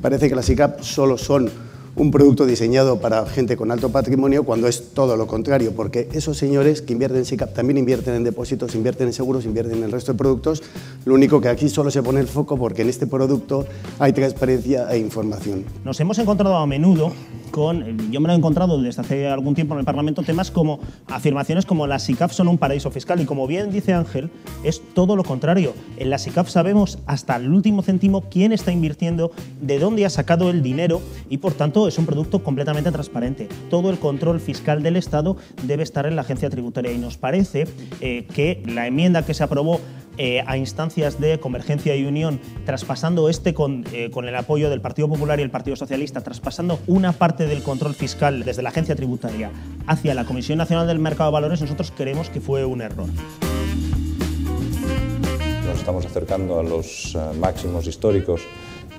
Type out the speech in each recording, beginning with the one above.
Parece que las ICAP solo son un producto diseñado para gente con alto patrimonio cuando es todo lo contrario, porque esos señores que invierten en SICAP también invierten en depósitos, invierten en seguros, invierten en el resto de productos, lo único que aquí solo se pone el foco porque en este producto hay transparencia e información. Nos hemos encontrado a menudo con, yo me lo he encontrado desde hace algún tiempo en el Parlamento, temas como afirmaciones como las SICAF son un paraíso fiscal y como bien dice Ángel, es todo lo contrario. En la SICAF sabemos hasta el último céntimo quién está invirtiendo, de dónde ha sacado el dinero y por tanto es un producto completamente transparente. Todo el control fiscal del Estado debe estar en la agencia tributaria y nos parece eh, que la enmienda que se aprobó eh, a instancias de Convergencia y Unión, traspasando este con, eh, con, el apoyo del Partido Popular y el Partido Socialista, traspasando una parte del control fiscal desde la agencia tributaria hacia la Comisión Nacional del Mercado de Valores, nosotros creemos que fue un error. Nos estamos acercando a los máximos históricos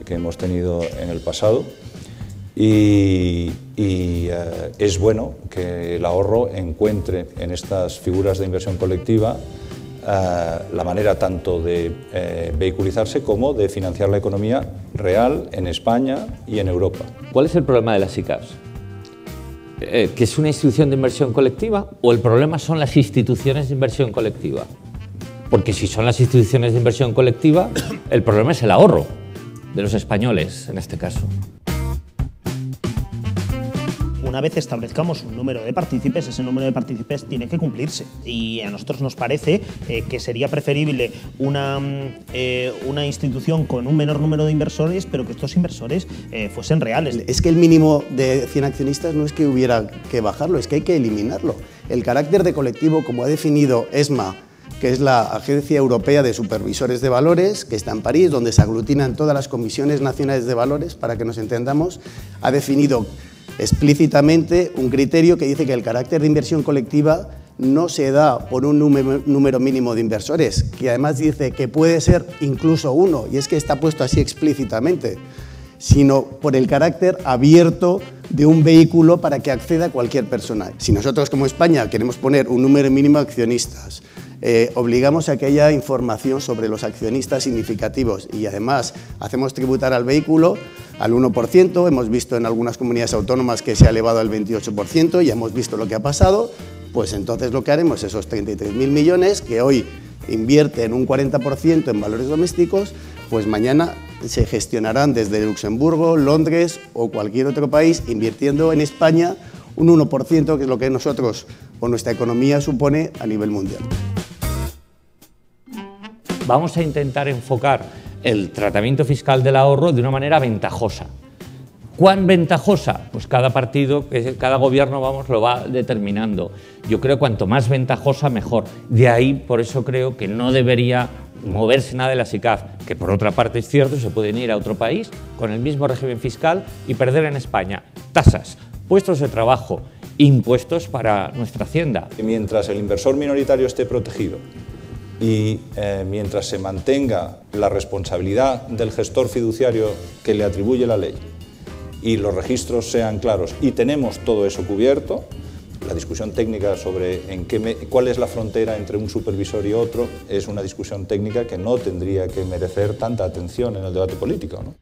que hemos tenido en el pasado y, eh, es bueno que el ahorro encuentre en estas figuras de inversión colectiva eh, la manera tanto de eh, vehiculizarse como de financiar la economía real en España y en Europa. ¿Cuál es el problema de las ICAPs? ¿Que es una institución de inversión colectiva o el problema son las instituciones de inversión colectiva? Porque si son las instituciones de inversión colectiva, el problema es el ahorro de los españoles en este caso una vez establezcamos un número de partícipes, ese número de partícipes tiene que cumplirse. Y a nosotros nos parece eh, que sería preferible una, mm, eh, una institución con un menor número de inversores, pero que estos inversores eh, fuesen reales. Es que el mínimo de 100 accionistas no es que hubiera que bajarlo, es que hay que eliminarlo. El carácter de colectivo, como ha definido ESMA, que es la Agencia Europea de Supervisores de Valores, que está en París, donde se aglutinan todas las comisiones nacionales de valores, para que nos entendamos, ha definido explícitamente un criterio que dice que el carácter de inversión colectiva no se da por un número, mínimo de inversores, que además dice que puede ser incluso uno, y es que está puesto así explícitamente, sino por el carácter abierto de un vehículo para que acceda cualquier persona. Si nosotros como España queremos poner un número mínimo de accionistas, eh, obligamos a que haya información sobre los accionistas significativos y además hacemos tributar al vehículo al 1%, hemos visto en algunas comunidades autónomas que se ha elevado al 28% y hemos visto lo que ha pasado, pues entonces lo que haremos, esos 33.000 millones que hoy invierten un 40% en valores domésticos, pues mañana se gestionarán desde Luxemburgo, Londres o cualquier otro país invirtiendo en España un 1%, que es lo que nosotros o nuestra economía supone a nivel mundial. Vamos a intentar enfocar el tratamiento fiscal del ahorro de una manera ventajosa. ¿Cuán ventajosa? Pues cada partido, cada gobierno vamos, lo va determinando. Yo creo que cuanto más ventajosa, mejor. De ahí, por eso creo que no debería moverse nada de la SICAF, que por otra parte es cierto, se pueden ir a otro país con el mismo régimen fiscal y perder en España tasas, puestos de trabajo, impuestos para nuestra hacienda. Mientras el inversor minoritario esté protegido y eh, mientras se mantenga la responsabilidad del gestor fiduciario que le atribuye la ley y los registros sean claros y tenemos todo eso cubierto, la discusión técnica sobre en qué cuál es la frontera entre un supervisor y otro es una discusión técnica que no tendría que merecer tanta atención en el debate político. ¿no?